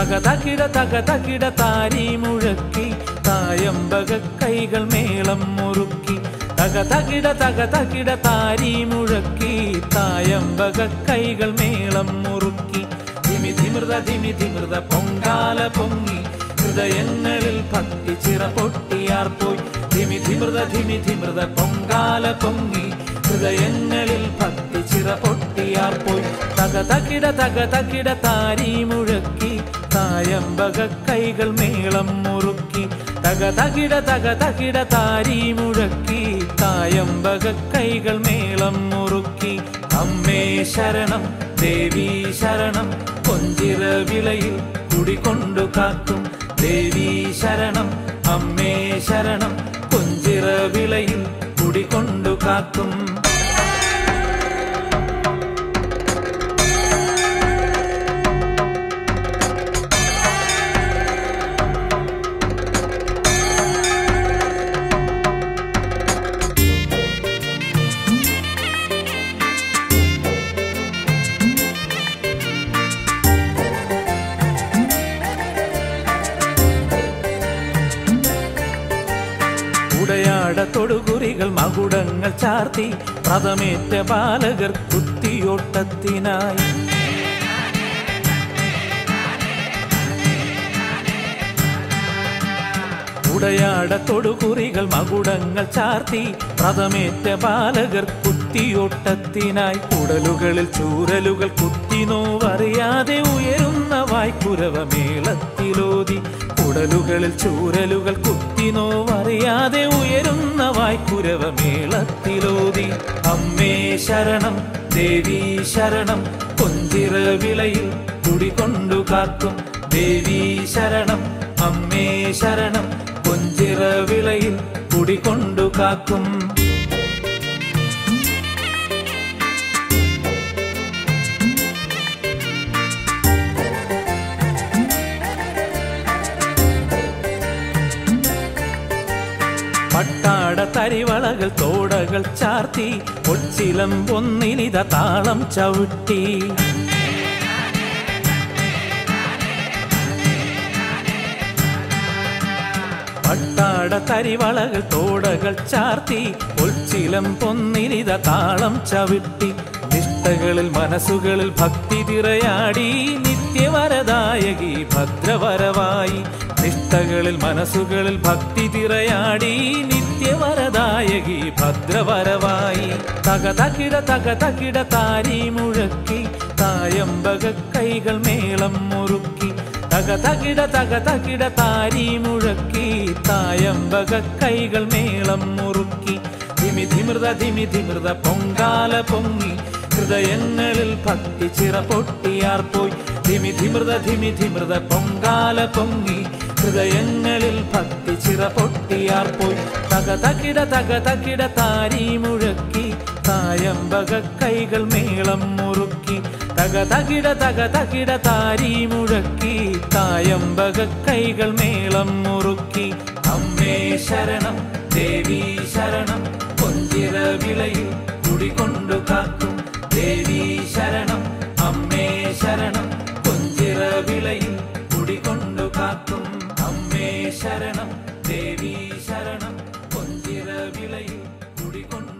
തക തകിട തക തകിട താരി മുഴക്കി തായമ്പക കൈകൾ മേളം മുറുക്കി. തക തകിട തക തകിട താരി മുഴക്കി തായമ്പക കൈകൾ മേളം മുറുക്കി. ധിമി ധിമൃത ധിമി ധിമൃത പൊങ്കാല പൊങ്ങി ഹൃദയങ്ങളിൽ ഭക്തി ചിറ പൊട്ടിയാർ പോയി ധിമി ധിമൃത ധിമി ധിമൃത പൊങ്കാല പൊങ്ങി ഹൃദയങ്ങളിൽ ഭക്തി ചിറ പൊട്ടിയാർ പോയി തക തകിട തക തകിട താരി മുഴക്കി തായമ്പക കൈകൾ മേളം മുറുക്കി. തക തകിട തക തകിട താരി മുഴക്കി. തായമ്പക കൈകൾ മേളം മുറുക്കി. അമ്മേ ശരണം ദേവി ശരണം കൊഞ്ചിറ വിളയിൽ കുടികൊണ്ടു കാക്കും. ദേവി ശരണം അമ്മേ ശരണം കൊഞ്ചിറ വിളയിൽ കുടികൊണ്ടു കാക്കും. ഉടയാട തൊടുകുറികൾ മകുടങ്ങൾ ചാർത്തി പ്രഥമേറ്റ ബാലകർ കുത്തിയോട്ടത്തിനായി. ഉടയാട തൊടുകുറികൾ മകുടങ്ങൾ ചാർത്തി പ്രഥമേറ്റ ബാലകർ കുത്തിയോട്ടത്തിനായി. കുടലുകളിൽ ചൂരലുകൾ കുത്തി നോവറിയാതെ ഉയരുന്ന വായ്ക്കുരവ മേളത്തിലോതി ഉടലുകളിൽ ചൂരലുകൾ കുത്തിനോ അറിയാതെ ഉയരുന്ന വായ്ക്കുരവ മേളത്തിലോതി. അമ്മേ ശരണം ദേവി ശരണം കൊഞ്ചിറ വിളയിൽ കുടികൊണ്ടു കാക്കും. ദേവി ശരണം അമ്മേ ശരണം കൊഞ്ചിറ വിളയിൽ കുടികൊണ്ടു കാക്കും. പട്ടാട തരിവളകൾ തോടകൾ ചാർത്തി കൊച്ചിലം പൊന്നിനിത താളം ചവിട്ടി. പട്ടാട തരിവളകൾ തോടകൾ ചാർത്തി കൊച്ചിലം പൊന്നിനിത താളം ചവിട്ടി. നിഷ്ഠകളിൽ മനസ്സുകളിൽ ഭക്തി തിറയാടി നിത്യവരദായകി ഭദ്രവരവായി. നിഷ്ഠകളിൽ മനസ്സുകളിൽ ഭക്തി തിറയാടി നിത്യവരദായകി ഭദ്രവരവായി. തക തകിട തക തകിട താരി മുഴക്കി തായമ്പക കൈകൾ മേളം മുറുക്കി. തക തകിട തക തകിട താരി മുഴക്കി തായമ്പക കൈകൾ മേളം മുറുക്കി. ധിമി ധിമൃത ധിമി ധിമൃത പൊങ്കാല പൊങ്ങി ഹൃദയങ്ങളിൽ ഭക്തി ചിറ പൊട്ടിയാർ പോയി ധിമി ധിമൃത ധിമി ധിമൃത പൊങ്കാല പൊങ്ങി ഹൃദയങ്ങളിൽ ഭക്തി ചിറ പൊട്ടിയാർ പോയി. തക തകിട തക തകിട താരി മുഴക്കി. തായമ്പക കൈകൾ മേളം മുറുക്കി. തക തകിട തക തകിട താരി മുഴക്കി. തായമ്പക കൈകൾ മേളം മുറുക്കി. അമ്മേ ശരണം ദേവി ശരണം കൊഞ്ചിറ വിളയിൽ കുടികൊണ്ടു കാക്കും. ദേവി ശരണം അമ്മേ ശരണം കൊഞ്ചിറ വിളയിൽ കുടികൊണ്ടു சரணம் தேவி சரணம் கொஞ்சிர விலையில் குடிகொண்டு